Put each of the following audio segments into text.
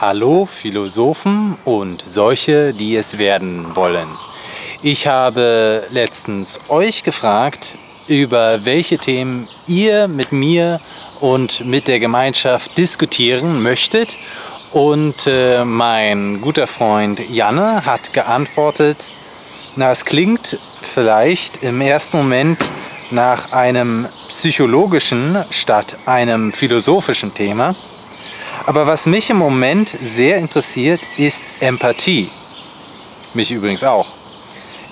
Hallo Philosophen und solche, die es werden wollen. Ich habe letztens euch gefragt, über welche Themen ihr mit mir und mit der Gemeinschaft diskutieren möchtet. Und äh, mein guter Freund Janne hat geantwortet, na, es klingt vielleicht im ersten Moment nach einem psychologischen statt einem philosophischen Thema. Aber was mich im Moment sehr interessiert, ist Empathie. Mich übrigens auch.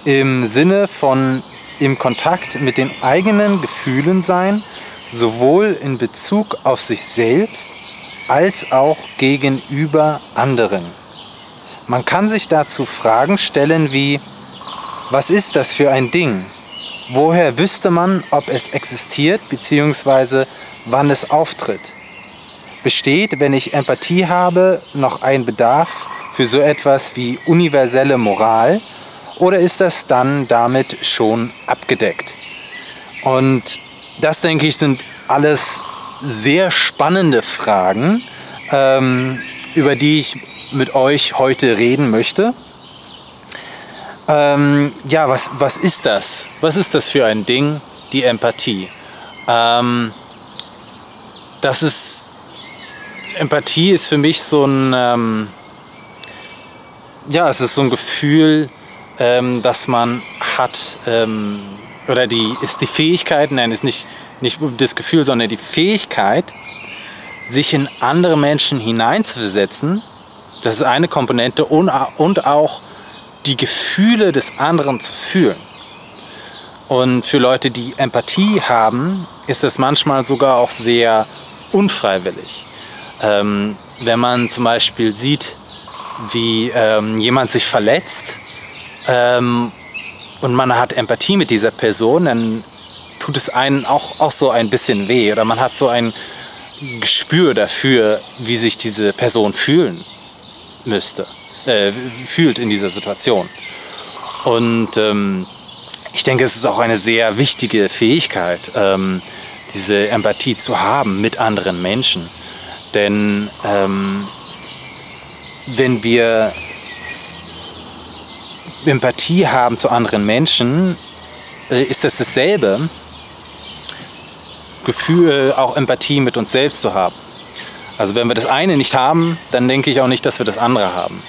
Im Sinne von im Kontakt mit den eigenen Gefühlen sein, sowohl in Bezug auf sich selbst als auch gegenüber anderen. Man kann sich dazu Fragen stellen wie, was ist das für ein Ding? Woher wüsste man, ob es existiert bzw. wann es auftritt? Besteht, wenn ich Empathie habe, noch ein Bedarf für so etwas wie universelle Moral oder ist das dann damit schon abgedeckt? Und das, denke ich, sind alles sehr spannende Fragen, ähm, über die ich mit euch heute reden möchte. Ähm, ja, was, was ist das? Was ist das für ein Ding, die Empathie? Ähm, das ist, Empathie ist für mich so ein, ähm, ja, es ist so ein Gefühl, ähm, das man hat, ähm, oder die ist die Fähigkeit, nein, ist nicht, nicht das Gefühl, sondern die Fähigkeit, sich in andere Menschen hineinzusetzen. Das ist eine Komponente und, und auch die Gefühle des anderen zu fühlen. Und für Leute, die Empathie haben, ist das manchmal sogar auch sehr unfreiwillig. Ähm, wenn man zum Beispiel sieht, wie ähm, jemand sich verletzt ähm, und man hat Empathie mit dieser Person, dann tut es einen auch, auch so ein bisschen weh oder man hat so ein Gespür dafür, wie sich diese Person fühlen müsste äh, fühlt in dieser Situation. Und ähm, ich denke, es ist auch eine sehr wichtige Fähigkeit, ähm, diese Empathie zu haben mit anderen Menschen. Denn ähm, wenn wir Empathie haben zu anderen Menschen, äh, ist das dasselbe Gefühl, auch Empathie mit uns selbst zu haben. Also wenn wir das eine nicht haben, dann denke ich auch nicht, dass wir das andere haben.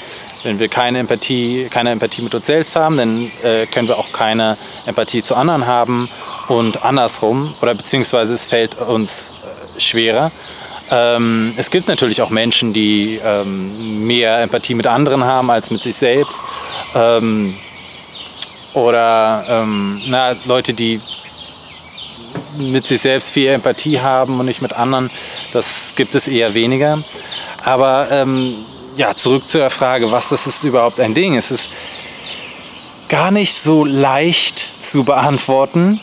Wenn wir keine Empathie, keine Empathie mit uns selbst haben, dann äh, können wir auch keine Empathie zu anderen haben und andersrum oder beziehungsweise es fällt uns äh, schwerer. Ähm, es gibt natürlich auch Menschen, die ähm, mehr Empathie mit anderen haben als mit sich selbst. Ähm, oder ähm, na, Leute, die mit sich selbst viel Empathie haben und nicht mit anderen, das gibt es eher weniger. Aber ähm, ja, zurück zur Frage, was das ist überhaupt ein Ding. Es ist gar nicht so leicht zu beantworten.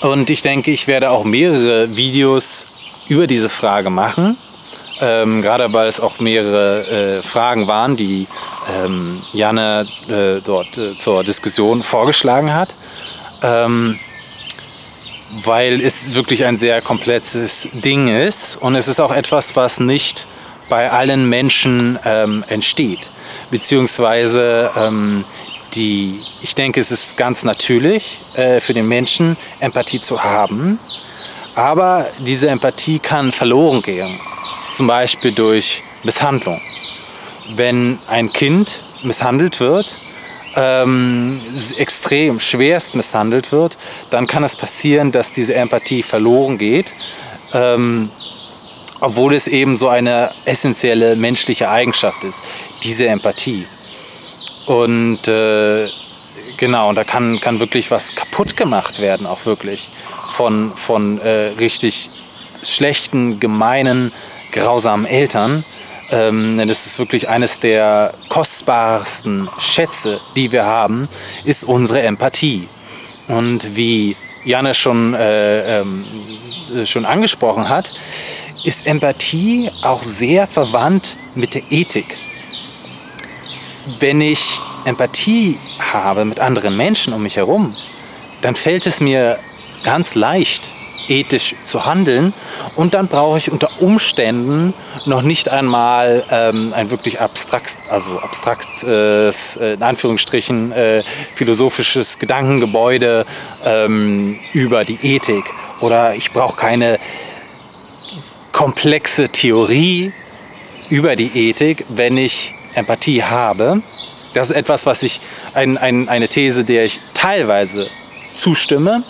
Und ich denke, ich werde auch mehrere Videos über diese Frage machen. Ähm, gerade weil es auch mehrere äh, Fragen waren, die ähm, Janne äh, dort äh, zur Diskussion vorgeschlagen hat. Ähm, weil es wirklich ein sehr komplexes Ding ist und es ist auch etwas, was nicht bei allen Menschen ähm, entsteht. Beziehungsweise ähm, die, ich denke, es ist ganz natürlich äh, für den Menschen, Empathie zu haben. Aber diese Empathie kann verloren gehen. Zum Beispiel durch Misshandlung. Wenn ein Kind misshandelt wird, ähm, extrem schwerst misshandelt wird, dann kann es passieren, dass diese Empathie verloren geht. Ähm, obwohl es eben so eine essentielle menschliche Eigenschaft ist, diese Empathie. Und äh, genau, da kann, kann wirklich was kaputt gemacht werden, auch wirklich von, von äh, richtig schlechten, gemeinen, grausamen Eltern. Ähm, denn das ist wirklich eines der kostbarsten Schätze, die wir haben, ist unsere Empathie. Und wie Janne schon, äh, ähm, schon angesprochen hat, ist Empathie auch sehr verwandt mit der Ethik. Wenn ich Empathie habe mit anderen Menschen um mich herum, dann fällt es mir ganz leicht, ethisch zu handeln. Und dann brauche ich unter Umständen noch nicht einmal ähm, ein wirklich abstrakt, also abstraktes, äh, in Anführungsstrichen, äh, philosophisches Gedankengebäude ähm, über die Ethik. Oder ich brauche keine komplexe Theorie über die Ethik, wenn ich Empathie habe. Das ist etwas, was ich, ein, ein, eine These, der ich teilweise zustimme,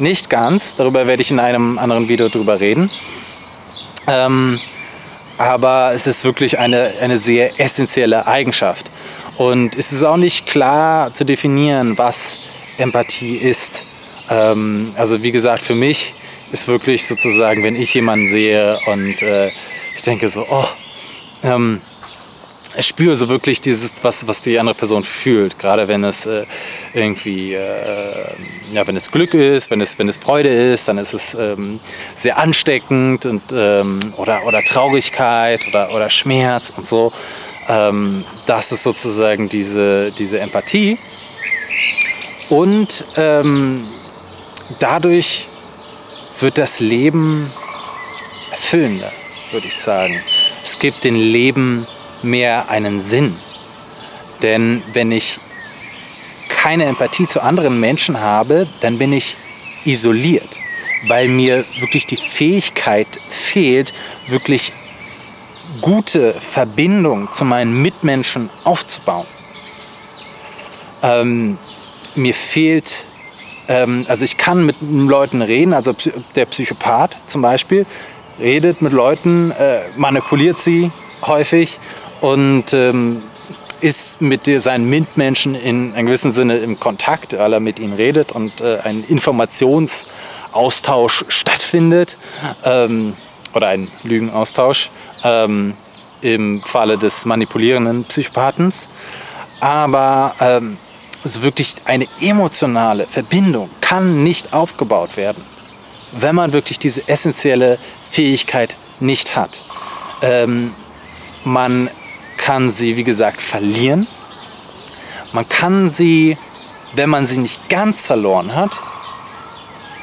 nicht ganz. Darüber werde ich in einem anderen Video drüber reden. Ähm, aber es ist wirklich eine, eine sehr essentielle Eigenschaft. Und es ist auch nicht klar zu definieren, was Empathie ist. Ähm, also wie gesagt, für mich ist wirklich sozusagen, wenn ich jemanden sehe und äh, ich denke so, oh, ähm, spüre so wirklich dieses, was, was die andere Person fühlt, gerade wenn es äh, irgendwie, äh, ja, wenn es Glück ist, wenn es, wenn es Freude ist, dann ist es ähm, sehr ansteckend und, ähm, oder, oder Traurigkeit oder, oder Schmerz und so. Ähm, das ist sozusagen diese, diese Empathie. Und ähm, dadurch wird das Leben erfüllender, würde ich sagen. Es gibt dem Leben mehr einen Sinn. Denn wenn ich keine Empathie zu anderen Menschen habe, dann bin ich isoliert, weil mir wirklich die Fähigkeit fehlt, wirklich gute Verbindung zu meinen Mitmenschen aufzubauen. Ähm, mir fehlt, ähm, also ich kann mit Leuten reden, also der Psychopath zum Beispiel redet mit Leuten, äh, manipuliert sie häufig und ähm, ist mit seinen Mitmenschen in einem gewissen Sinne im Kontakt, weil er mit ihnen redet und äh, ein Informationsaustausch stattfindet ähm, oder ein Lügenaustausch ähm, im Falle des manipulierenden Psychopathens. Aber ähm, also wirklich eine emotionale Verbindung kann nicht aufgebaut werden, wenn man wirklich diese essentielle Fähigkeit nicht hat. Ähm, man kann sie, wie gesagt, verlieren. Man kann sie, wenn man sie nicht ganz verloren hat,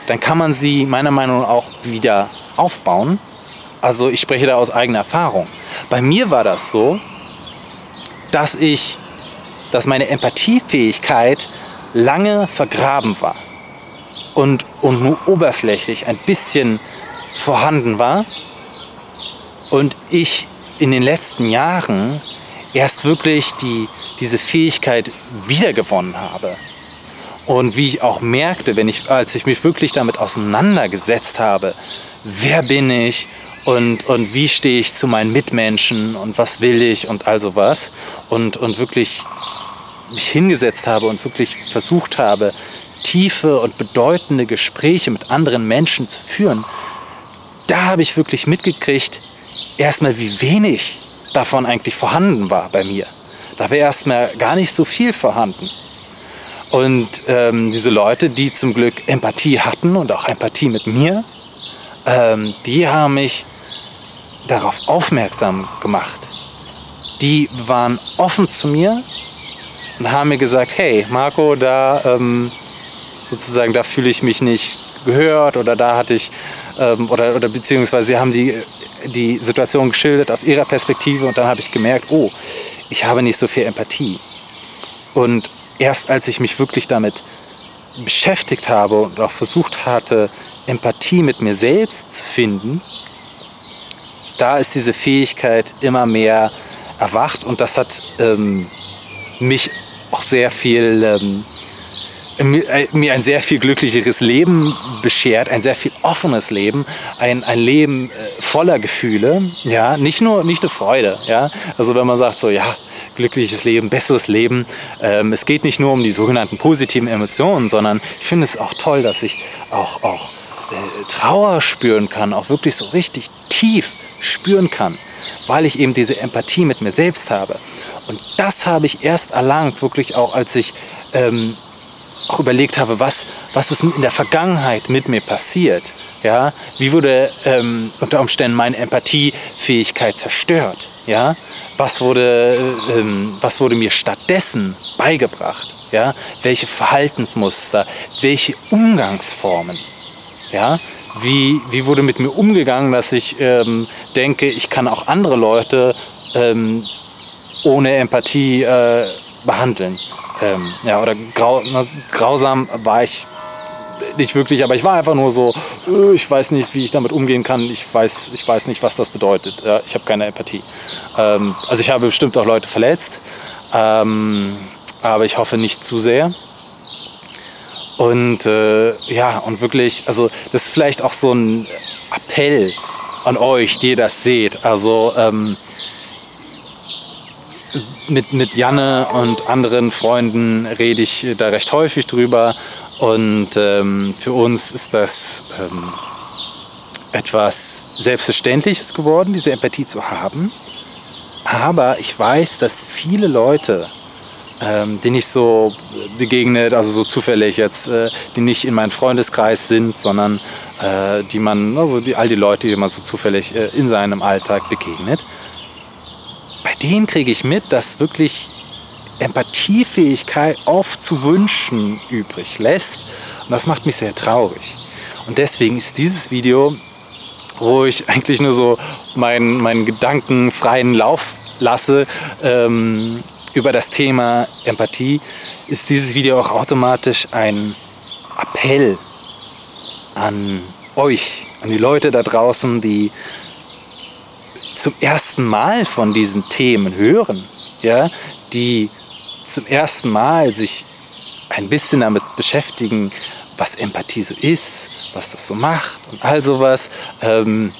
dann kann man sie meiner Meinung nach auch wieder aufbauen. Also ich spreche da aus eigener Erfahrung. Bei mir war das so, dass ich, dass meine Empathiefähigkeit lange vergraben war und, und nur oberflächlich ein bisschen vorhanden war und ich in den letzten Jahren erst wirklich die, diese Fähigkeit wiedergewonnen habe. Und wie ich auch merkte, wenn ich, als ich mich wirklich damit auseinandergesetzt habe, wer bin ich und, und wie stehe ich zu meinen Mitmenschen und was will ich und all sowas und, und wirklich mich hingesetzt habe und wirklich versucht habe, tiefe und bedeutende Gespräche mit anderen Menschen zu führen, da habe ich wirklich mitgekriegt, erstmal, wie wenig davon eigentlich vorhanden war bei mir. Da wäre erstmal gar nicht so viel vorhanden. Und ähm, diese Leute, die zum Glück Empathie hatten und auch Empathie mit mir, ähm, die haben mich darauf aufmerksam gemacht. Die waren offen zu mir und haben mir gesagt, hey Marco, da ähm, sozusagen, da fühle ich mich nicht gehört oder da hatte ich, ähm, oder, oder beziehungsweise haben die die Situation geschildert aus ihrer Perspektive und dann habe ich gemerkt, oh, ich habe nicht so viel Empathie. Und erst als ich mich wirklich damit beschäftigt habe und auch versucht hatte, Empathie mit mir selbst zu finden, da ist diese Fähigkeit immer mehr erwacht und das hat ähm, mich auch sehr viel ähm, äh, mir ein sehr viel glücklicheres Leben beschert, ein sehr viel offenes Leben, ein, ein Leben äh, voller Gefühle, ja, nicht nur, nicht nur Freude, ja. Also wenn man sagt so, ja, glückliches Leben, besseres Leben, ähm, es geht nicht nur um die sogenannten positiven Emotionen, sondern ich finde es auch toll, dass ich auch, auch äh, Trauer spüren kann, auch wirklich so richtig tief spüren kann, weil ich eben diese Empathie mit mir selbst habe. Und das habe ich erst erlangt, wirklich auch als ich ähm, auch überlegt habe, was, was ist in der Vergangenheit mit mir passiert. Ja? Wie wurde ähm, unter Umständen meine Empathiefähigkeit zerstört? Ja? Was, wurde, ähm, was wurde mir stattdessen beigebracht? Ja? Welche Verhaltensmuster, welche Umgangsformen? Ja? wie, wie wurde mit mir umgegangen, dass ich ähm, denke, ich kann auch andere Leute ähm, ohne Empathie äh, behandeln. Ähm, ja, oder grau, grausam war ich nicht wirklich, aber ich war einfach nur so, äh, ich weiß nicht, wie ich damit umgehen kann, ich weiß, ich weiß nicht, was das bedeutet. Ich habe keine Empathie. Ähm, also ich habe bestimmt auch Leute verletzt, ähm, aber ich hoffe nicht zu sehr. Und äh, ja, und wirklich, also das ist vielleicht auch so ein Appell an euch, die ihr das seht. Also ähm, mit, mit Janne und anderen Freunden rede ich da recht häufig drüber. Und ähm, für uns ist das ähm, etwas Selbstverständliches geworden, diese Empathie zu haben. Aber ich weiß, dass viele Leute ähm, denen ich so begegnet, also so zufällig jetzt, äh, die nicht in meinem Freundeskreis sind, sondern äh, die man, also die, all die Leute, die man so zufällig äh, in seinem Alltag begegnet. Denen kriege ich mit, dass wirklich Empathiefähigkeit oft zu wünschen übrig lässt. Und das macht mich sehr traurig. Und deswegen ist dieses Video, wo ich eigentlich nur so meinen, meinen Gedanken freien Lauf lasse, ähm, über das Thema Empathie ist dieses Video auch automatisch ein Appell an euch, an die Leute da draußen, die zum ersten Mal von diesen Themen hören, ja, die zum ersten Mal sich ein bisschen damit beschäftigen, was Empathie so ist, was das so macht und all sowas. Ähm,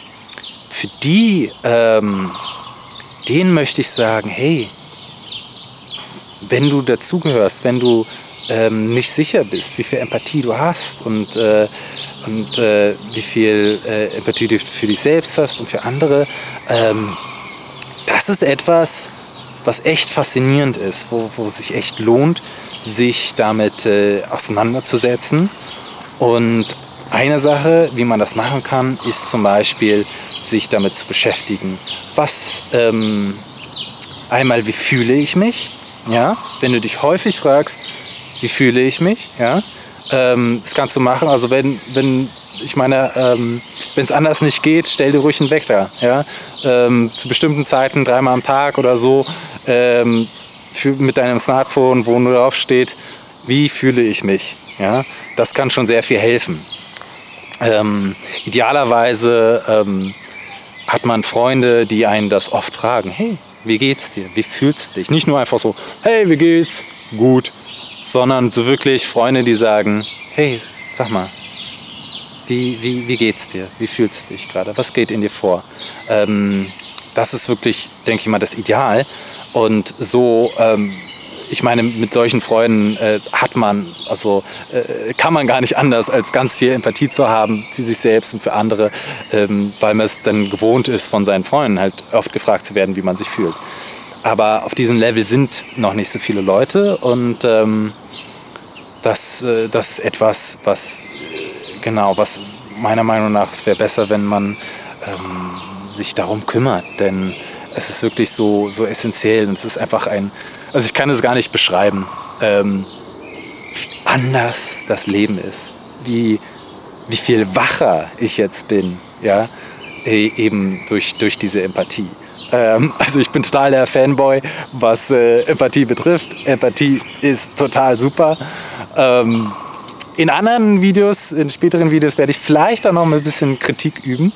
für die, ähm, denen möchte ich sagen, hey, wenn du dazugehörst, wenn du ähm, nicht sicher bist, wie viel Empathie du hast und, äh, und äh, wie viel äh, Empathie du für dich selbst hast und für andere, ähm, das ist etwas, was echt faszinierend ist, wo, wo sich echt lohnt, sich damit äh, auseinanderzusetzen. Und eine Sache, wie man das machen kann, ist zum Beispiel, sich damit zu beschäftigen, was ähm, einmal, wie fühle ich mich? Ja, wenn du dich häufig fragst, wie fühle ich mich, ja, ähm, das kannst du machen. Also wenn, wenn ich meine, ähm, wenn es anders nicht geht, stell dir ruhig einen Wecker. Ja? Ähm, zu bestimmten Zeiten, dreimal am Tag oder so, ähm, für, mit deinem Smartphone, wo nur drauf steht, wie fühle ich mich. Ja? Das kann schon sehr viel helfen. Ähm, idealerweise ähm, hat man Freunde, die einen das oft fragen. Hey, wie geht's dir? Wie fühlst du dich? Nicht nur einfach so, hey, wie geht's? Gut. Sondern so wirklich Freunde, die sagen, hey, sag mal, wie, wie, wie geht's dir? Wie fühlst du dich gerade? Was geht in dir vor? Ähm, das ist wirklich, denke ich mal, das Ideal. Und so ähm, ich meine, mit solchen Freunden äh, hat man, also äh, kann man gar nicht anders, als ganz viel Empathie zu haben für sich selbst und für andere, ähm, weil man es dann gewohnt ist, von seinen Freunden halt oft gefragt zu werden, wie man sich fühlt. Aber auf diesem Level sind noch nicht so viele Leute und ähm, das, äh, das ist etwas, was äh, genau, was meiner Meinung nach, es wäre besser, wenn man ähm, sich darum kümmert, denn es ist wirklich so, so essentiell und es ist einfach ein, also ich kann es gar nicht beschreiben, ähm, wie anders das Leben ist, wie, wie viel wacher ich jetzt bin, ja, e, eben durch, durch diese Empathie. Ähm, also ich bin total der Fanboy, was äh, Empathie betrifft. Empathie ist total super. Ähm, in anderen Videos, in späteren Videos werde ich vielleicht auch noch ein bisschen Kritik üben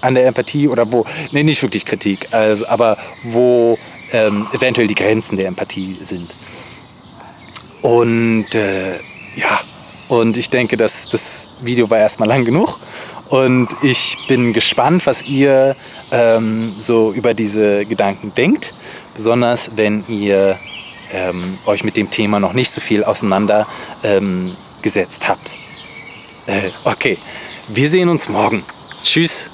an der Empathie oder wo, nee, nicht wirklich Kritik, also, aber wo ähm, eventuell die Grenzen der Empathie sind. Und äh, ja, und ich denke, dass das Video war erstmal lang genug. Und ich bin gespannt, was ihr ähm, so über diese Gedanken denkt. Besonders wenn ihr ähm, euch mit dem Thema noch nicht so viel auseinandergesetzt ähm, habt. Äh, okay, wir sehen uns morgen. Tschüss.